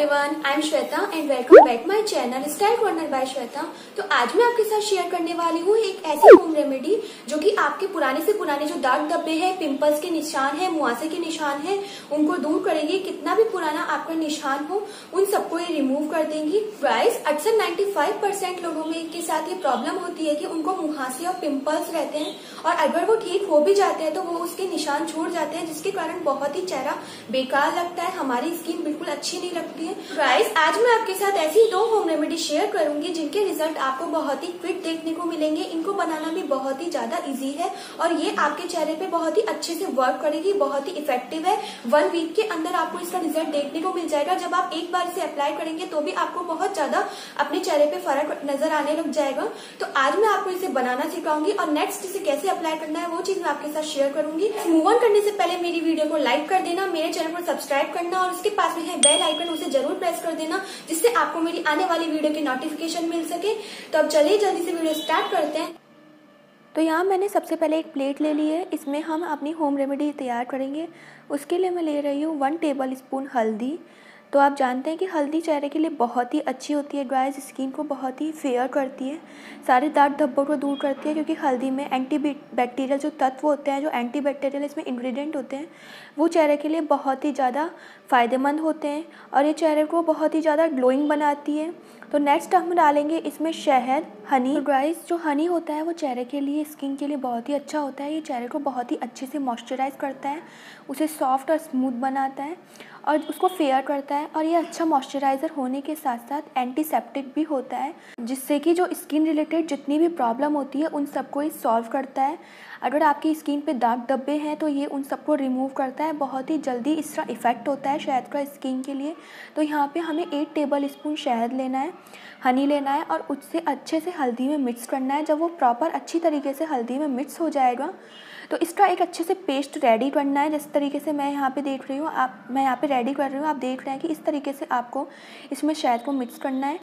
Everyone I am Shweta and welcome back my channel style corner by Shweta तो आज मैं आपके साथ शेयर करने वाली हूँ एक ऐसी होम रेमेडी जो कि आपके पुराने से पुराने जो दाग धब्बे हैं पिंपल्स के निशान है, मुआसे के निशान है, उनको दूर करेंगे। कितना भी पुराना आपका निशान हो, उन सबको ये रिमूव कर देंगी। गाइस अक्सर 95 परसेंट लोगों में के साथ ये प्रॉब्लम होती है कि उनको मुहासे और पिम्पल्स रहते हैं और अगर वो ठीक हो भी जाते हैं तो वो उसके निशान छोड़ जाते हैं, जिसके कारण बहुत ही चेहरा बेकार लगता है। हमारी स्किन बिल्कुल अच्छी नहीं लगती गाइस आज मैं आपके साथ ऐसी दो होम रेमेडी शेयर करूँगी जिनके रिज़ल्ट आपको बहुत ही क्विक देखने को मिलेंगे। इनको बनाना भी बहुत ही ज़्यादा इजी है और ये आपके चेहरे पे बहुत ही अच्छे से वर्क करेगी, बहुत ही इफ़ेक्टिव है। वन वीक के अंदर आपको इसका रिज़ल्ट देखने को मिल जाएगा। जब आप एक बार इसे अप्लाई करेंगे तो भी आपको बहुत ज़्यादा अपने चेहरे पे फ़र्क नज़र आने लग जाएगा। तो आज मैं आपको इसे बनाना सिखाऊँगी और नेक्स्ट इसे कैसे अप्लाई करना है वो चीज़ मैं आपके साथ शेयर करूँगी। मूव ऑन करने से पहले मेरी वीडियो को लाइक कर देना, मेरे चैनल को सब्सक्राइब करना और उसके पास में है बेल आइकन उसे ज़रूर प्रेस कर देना, जिससे आपको मेरी आने वाली वीडियो की नोटिफिकेशन मिल सके। तो अब चलिए जल्दी से वीडियो स्टार्ट करते हैं। तो यहाँ मैंने सबसे पहले एक प्लेट ले ली है। इसमें हम अपनी होम रेमेडी तैयार करेंगे। उसके लिए मैं ले रही हूँ वन टेबल स्पून हल्दी। तो आप जानते हैं कि हल्दी चेहरे के लिए बहुत ही अच्छी होती है ड्राई स्किन को बहुत ही फेयर करती है। सारे दाग धब्बों को दूर करती है क्योंकि हल्दी में एंटी बैक्टीरियल जो तत्व होते हैं, जो एंटी बैक्टीरियल इसमें इंग्रेडिएंट होते हैं, वो चेहरे के लिए बहुत ही ज़्यादा फ़ायदेमंद होते हैं और ये चेहरे को बहुत ही ज़्यादा ग्लोइंग बनाती है। तो नेक्स्ट हम डालेंगे इसमें शहद हनी तो ड्राइस जो हनी होता है, वो चेहरे के लिए स्किन के लिए बहुत ही अच्छा होता है। ये चेहरे को बहुत ही अच्छे से मॉइस्चराइज करता है, उसे सॉफ्ट और स्मूथ बनाता है। और उसको फेयर करता है और ये अच्छा मॉइस्चराइज़र होने के साथ साथ एंटीसेप्टिक भी होता है, जिससे कि जो स्किन रिलेटेड जितनी भी प्रॉब्लम होती है, उन सबको ये सॉल्व करता है। अगर आपकी स्किन पे दाग धब्बे हैं तो ये उन सबको रिमूव करता है। बहुत ही जल्दी इसका इफ़ेक्ट होता है शहद का स्किन के लिए। तो यहाँ पे हमें एक टेबल स्पून शहद लेना है हनी लेना है और उससे अच्छे से हल्दी में मिक्स करना है। जब वो प्रॉपर अच्छी तरीके से हल्दी में मिक्स हो जाएगा तो इसका एक अच्छे से पेस्ट रेडी करना है। जिस तरीके से मैं यहाँ पे देख रही हूँ, आप, मैं यहाँ पे रेडी कर रही हूँ। आप देख रहे हैं कि इस तरीके से आपको इसमें शहद को मिक्स करना है।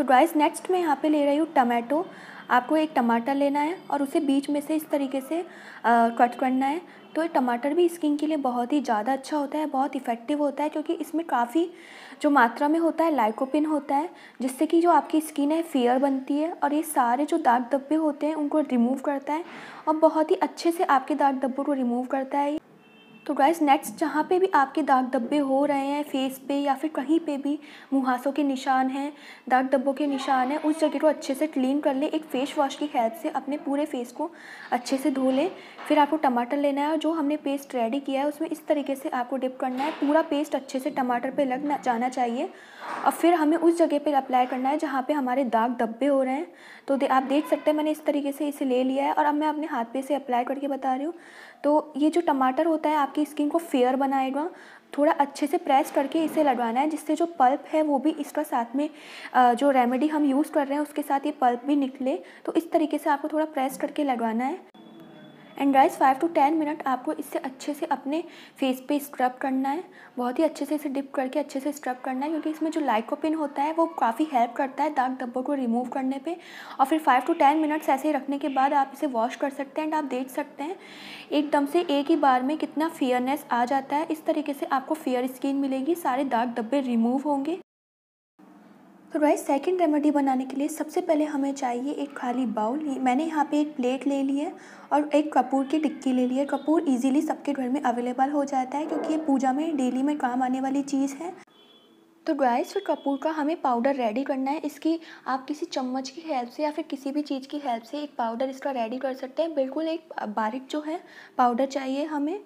तो ड्राइस नेक्स्ट मैं यहाँ पे ले रही हूँ टमाटो। आपको एक टमाटर लेना है और उसे बीच में से इस तरीके से कट करना है। तो ये टमाटर भी स्किन के लिए बहुत ही ज़्यादा अच्छा होता है, बहुत इफ़ेक्टिव होता है क्योंकि इसमें काफ़ी जो मात्रा में होता है लाइकोपिन होता है, जिससे कि जो आपकी स्किन है फेयर बनती है और ये सारे जो दाग धब्बे होते हैं, उनको रिमूव करता है और बहुत ही अच्छे से आपके दाग धब्बों को रिमूव करता है। तो गाइस नेक्स्ट जहाँ पे भी आपके दाग धब्बे हो रहे हैं फेस पे या फिर कहीं पे भी मुहासों के निशान हैं दाग धब्बों के निशान हैं उस जगह को अच्छे से क्लीन कर लें एक फेस वॉश की हेल्प से अपने पूरे फेस को अच्छे से धो लें। फिर आपको टमाटर लेना है और जो हमने पेस्ट रेडी किया है उसमें इस तरीके से आपको डिप करना है। पूरा पेस्ट अच्छे से टमाटर पर लग जाना चाहिए। और फिर हमें उस जगह पर अप्लाई करना है जहाँ पर हमारे दाग धब्बे हो रहे हैं। तो दे, आप देख सकते हैं मैंने इस तरीके से इसे ले लिया है और अब मैं अपने हाथ पे इसे अप्लाई करके बता रही हूँ। तो ये जो टमाटर होता है आपकी स्किन को फेयर बनाएगा। थोड़ा अच्छे से प्रेस करके इसे लगवाना है, जिससे जो पल्प है वो भी इसका साथ में जो रेमेडी हम यूज़ कर रहे हैं, उसके साथ ये पल्प भी निकले। तो इस तरीके से आपको थोड़ा प्रेस करके लगवाना है। And guys five to ten minute आपको इससे अच्छे से अपने फेस पे स्क्रब करना है। बहुत ही अच्छे से इसे डिप करके अच्छे से स्क्रब करना है, क्योंकि इसमें जो लाइकोपिन होता है, वो काफ़ी हेल्प करता है दाग धब्बों को रिमूव करने पे। और फिर फाइव टू टेन मिनट्स ऐसे ही रखने के बाद आप इसे वॉश कर सकते हैं एंड आप देख सकते हैं, एकदम से एक ही बार में कितना फेयरनेस आ जाता है। इस तरीके से आपको फेयर स्किन मिलेगी, सारे दाग धब्बे रिमूव होंगे। तो राइस सेकंड रेमेडी बनाने के लिए सबसे पहले हमें चाहिए एक खाली बाउल। मैंने यहाँ पे एक प्लेट ले ली है और एक कपूर की टिक्की ले ली है। कपूर इजीली सबके घर में अवेलेबल हो जाता है क्योंकि ये पूजा में डेली में काम आने वाली चीज़ है। तो ड्राइस फिर कपूर का हमें पाउडर रेडी करना है। इसकी आप किसी चम्मच की हेल्प से या फिर किसी भी चीज़ की हेल्प से एक पाउडर इसका रेडी कर सकते हैं। बिल्कुल एक बारीक जो है पाउडर चाहिए हमें।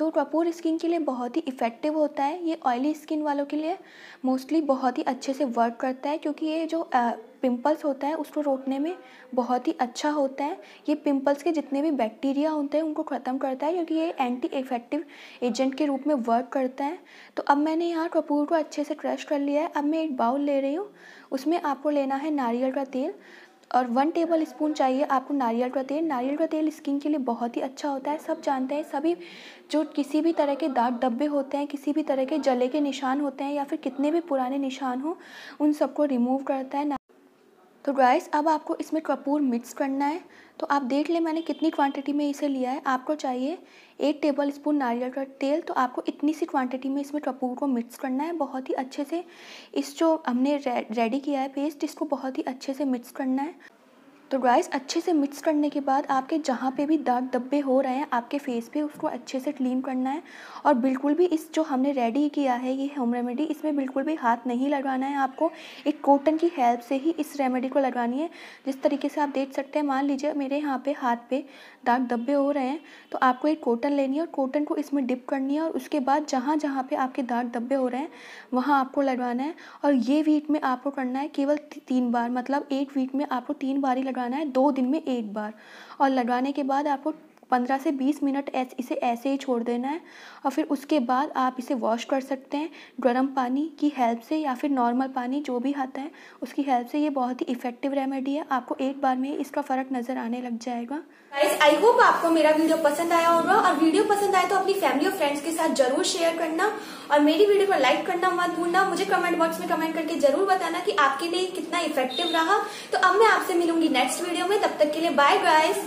तो कपूर स्किन के लिए बहुत ही इफ़ेक्टिव होता है, ये ऑयली स्किन वालों के लिए मोस्टली बहुत ही अच्छे से वर्क करता है, क्योंकि ये जो पिंपल्स होता है उसको रोकने में बहुत ही अच्छा होता है। ये पिंपल्स के जितने भी बैक्टीरिया होते हैं उनको ख़त्म करता है, क्योंकि ये एंटी इफ़ेक्टिव एजेंट के रूप में वर्क करता है। तो अब मैंने यहाँ कपूर को अच्छे से क्रश कर लिया है। अब मैं एक बाउल ले रही हूँ, उसमें आपको लेना है नारियल का तेल। और वन टेबल स्पून चाहिए आपको नारियल का तेल। नारियल का तेल स्किन के लिए बहुत ही अच्छा होता है। सब जानते हैं, सभी जो किसी भी तरह के दाग डब्बे होते हैं, किसी भी तरह के जले के निशान होते हैं या फिर कितने भी पुराने निशान हों, उन सबको रिमूव करता है। तो गाइस अब आपको इसमें कपूर मिक्स करना है। तो आप देख ले मैंने कितनी क्वांटिटी में इसे लिया है। आपको चाहिए एक टेबल स्पून नारियल का तेल। तो आपको इतनी सी क्वांटिटी में इसमें कपूर को मिक्स करना है। बहुत ही अच्छे से इस जो हमने रेडी किया है पेस्ट इसको बहुत ही अच्छे से मिक्स करना है। तो गाइस अच्छे से मिक्स करने के बाद आपके जहाँ पे भी दाग धब्बे हो रहे हैं, आपके फेस पे उसको अच्छे से क्लीन करना है। और बिल्कुल भी इस जो हमने रेडी किया है, ये होम रेमेडी इसमें बिल्कुल भी हाथ नहीं लगाना है आपको। एक कॉटन की हेल्प से ही इस रेमेडी को लगानी है। जिस तरीके से आप देख सकते हैं, मान लीजिए मेरे यहाँ पर हाथ पे दाग धब्बे हो रहे हैं तो आपको एक कॉटन लेनी है और कॉटन को इसमें डिप करनी है और उसके बाद जहाँ जहाँ पर आपके दाग धब्बे हो रहे हैं, वहाँ आपको लगाना है। और ये वीक में आपको करना है केवल तीन बार मतलब एक वीक में आपको तीन बार ही लगाना है दो दिन में एक बार। और लगाने के बाद आपको पंद्रह से बीस मिनट ऐसे, इसे ऐसे ही छोड़ देना है और फिर उसके बाद आप इसे वॉश कर सकते हैं गर्म पानी की हेल्प से या फिर नॉर्मल पानी जो भी आता है, उसकी हेल्प से। ये बहुत ही इफ़ेक्टिव रेमेडी है। आपको एक बार में इसका फ़र्क नज़र आने लग जाएगा। आई होप आपको मेरा वीडियो पसंद आया होगा और वीडियो पसंद आए तो अपनी फैमिली और फ्रेंड्स के साथ ज़रूर शेयर करना और मेरी वीडियो को लाइक करना मत भूलना। मुझे कमेंट बॉक्स में कमेंट करके ज़रूर बताना कि आपके लिए कितना इफ़ेक्टिव रहा। तो अब मैं आपसे मिलूँगी नेक्स्ट वीडियो में। तब तक के लिए बाय गाइस